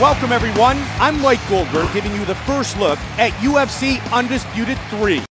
Welcome, everyone. I'm Mike Goldberg giving you the first look at UFC Undisputed 3.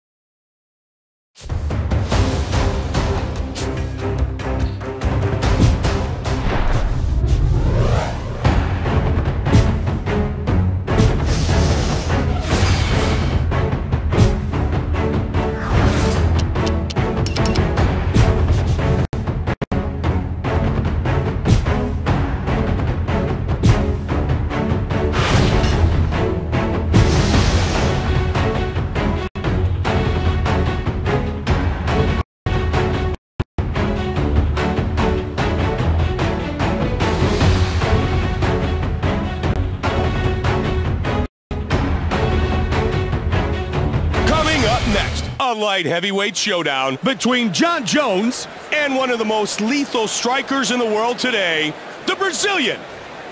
Light heavyweight showdown between Jon Jones and one of the most lethal strikers in the world today, the Brazilian,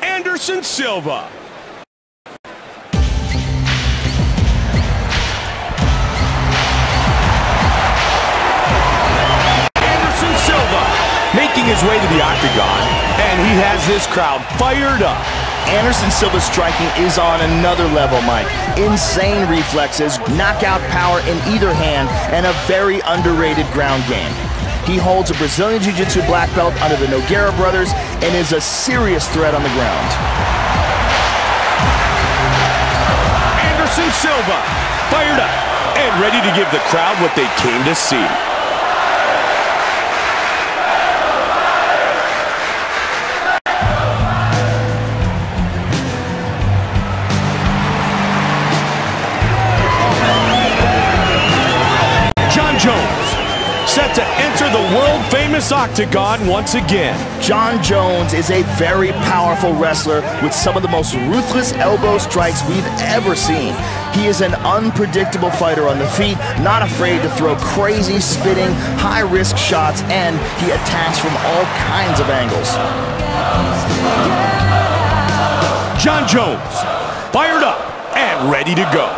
Anderson Silva. Anderson Silva making his way to the octagon, and he has this crowd fired up. Anderson Silva's striking is on another level, Mike. Insane reflexes, knockout power in either hand, and a very underrated ground game. He holds a Brazilian Jiu-Jitsu black belt under the Nogueira brothers and is a serious threat on the ground. Anderson Silva fired up and ready to give the crowd what they came to see. World-famous octagon once again. Jon Jones is a very powerful wrestler with some of the most ruthless elbow strikes we've ever seen. He is an unpredictable fighter on the feet, not afraid to throw crazy, spitting, high-risk shots, and he attacks from all kinds of angles. Jon Jones fired up and ready to go.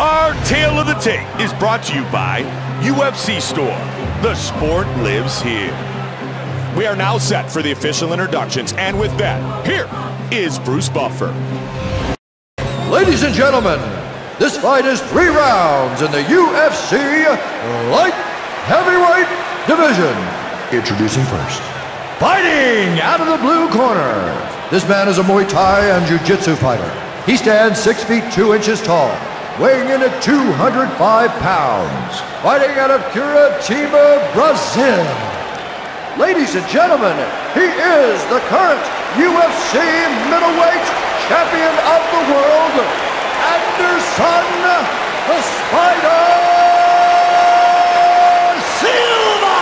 Our tale of the tape is brought to you by UFC Store. The sport lives here. We are now set for the official introductions, and with that, here is Bruce Buffer. Ladies and gentlemen, this fight is three rounds in the UFC Light Heavyweight Division. Introducing first. Fighting out of the blue corner. This man is a Muay Thai and Jiu-Jitsu fighter. He stands 6 feet 2 inches tall, weighing in at 205 pounds. Fighting out of Curitiba, Brazil. Ladies and gentlemen, he is the current UFC middleweight champion of the world, Anderson the Spider Silva!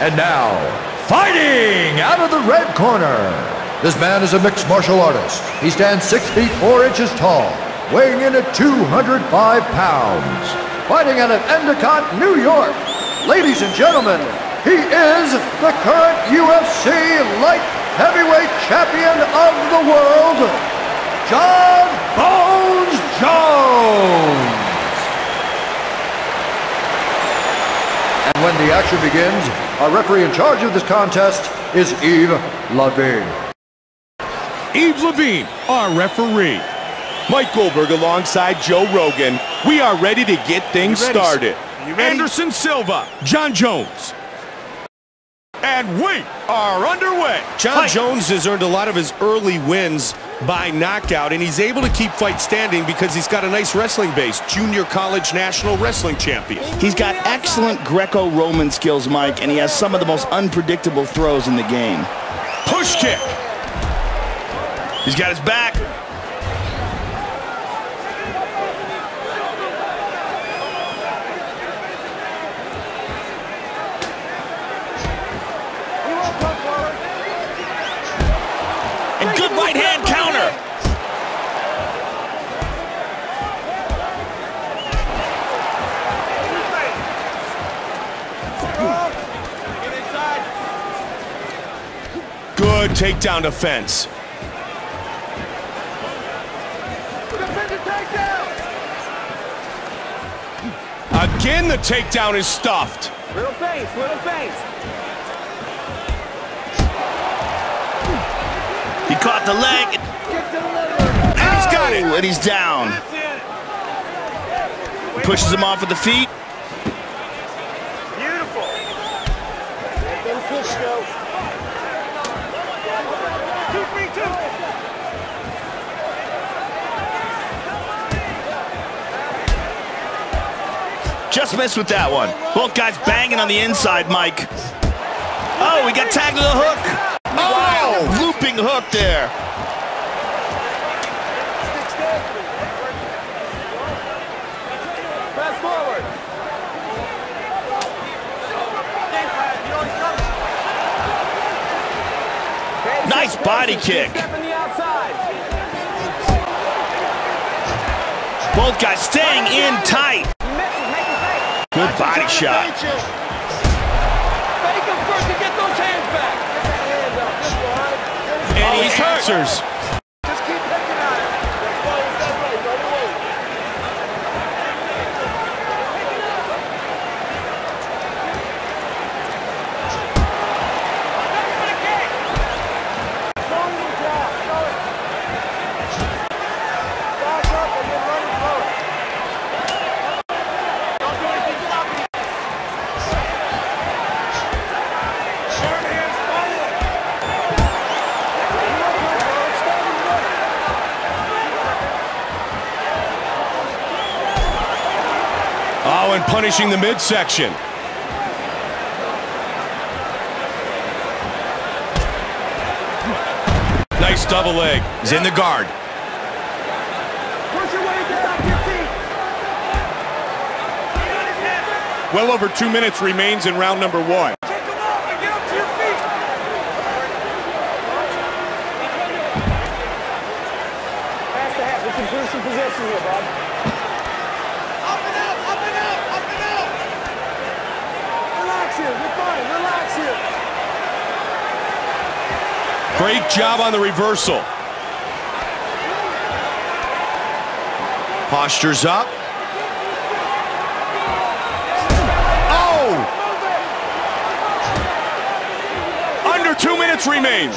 And now, fighting out of the red corner. This man is a mixed martial artist. He stands 6 feet 4 inches tall, weighing in at 205 pounds. Fighting out of Endicott, New York. Ladies and gentlemen, he is the current UFC light heavyweight champion of the world, Jon Bones Jones. When the action begins, our referee in charge of this contest is Yves Lavigne. Yves Lavigne, our referee. Mike Goldberg alongside Joe Rogan. We are ready to get things ready, started. Anderson Silva, Jon Jones. And we are underway. John Fight. Jones has earned a lot of his early wins by knockout, and he's able to keep fight standing because he's got a nice wrestling base. Junior college national wrestling champion. He's got excellent Greco-Roman skills, Mike, and he has some of the most unpredictable throws in the game. Push kick. He's got his back. Takedown defense. Again, the takedown is stuffed. Little face, little face. He caught the leg. And he's got it. Oh, and he's down. Pushes him off with the feet. Beautiful. Three, two. Just missed with that one. Both guys banging on the inside, Mike. Oh, we got tagged with a hook. Oh, looping hook there. Body kick. Step in the outside. Both guys staying in tight. Misses, make him pay. Good body shot. Fake him first and get those The midsection. Nice double leg. He's in the guard. Well over two minutes remains in round number one. Kick him off and get up to your feet. Pass the hat. We can boost some position here, bud. Up and out, up and out, up and out. Relax here. You're fine. Relax here. Great job on the reversal. Postures up. Oh! Under two minutes remains.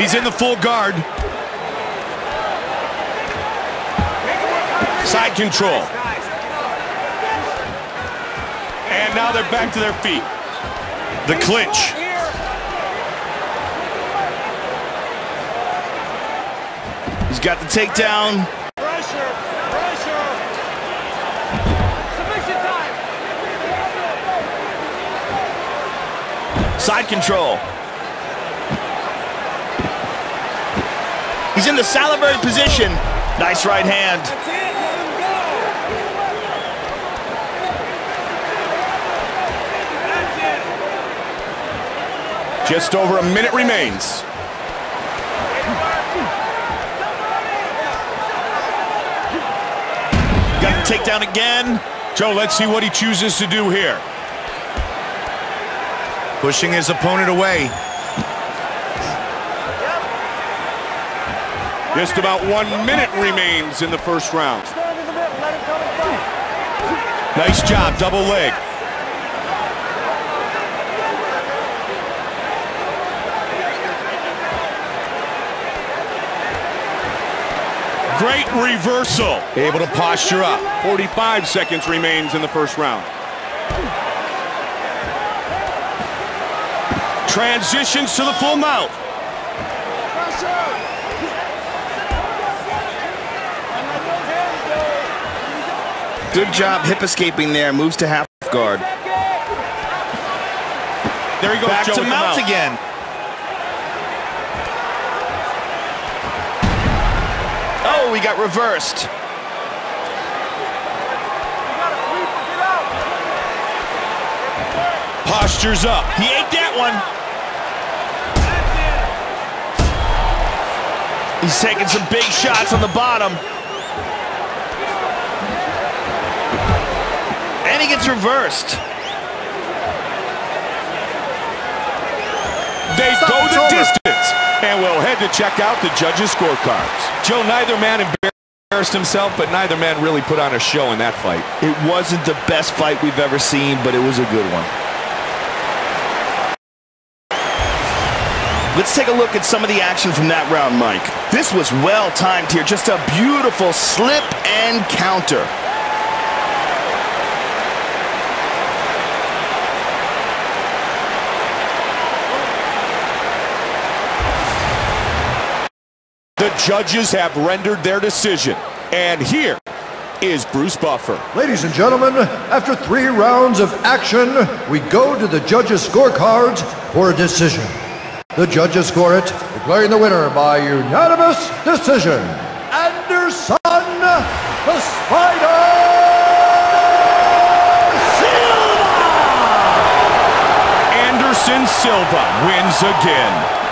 He's in the full guard. Side control. And now they're back to their feet. The clinch. He's got the takedown. Pressure. Pressure. Submission time. Side control. He's in the salivary position. Nice right hand. That's it. Let him go. That's it. Just over a minute remains. Got the takedown again. Joe, let's see what he chooses to do here. Pushing his opponent away. Just about one minute remains in the first round. Nice job, double leg. Great reversal. Able to posture up. 45 seconds remains in the first round. Transitions to the full mount. Good job hip escaping there. Moves to half guard. There he goes, Back Joe, to mount mount. again. we got reversed. Postures up. He ate that one. He's taking some big shots on the bottom. And he gets reversed. They go the distance and we'll head to check out the judges' scorecards. Joe, neither man embarrassed himself, but neither man really put on a show in that fight. It wasn't the best fight we've ever seen, but it was a good one. Let's take a look at some of the action from that round, Mike. This was well timed here. Just a beautiful slip and counter. Judges have rendered their decision. And here is Bruce Buffer. Ladies and gentlemen, after three rounds of action, we go to the judges' scorecards for a decision. The judges score it, declaring the winner by unanimous decision. Anderson the Spider Silva! Anderson Silva wins again.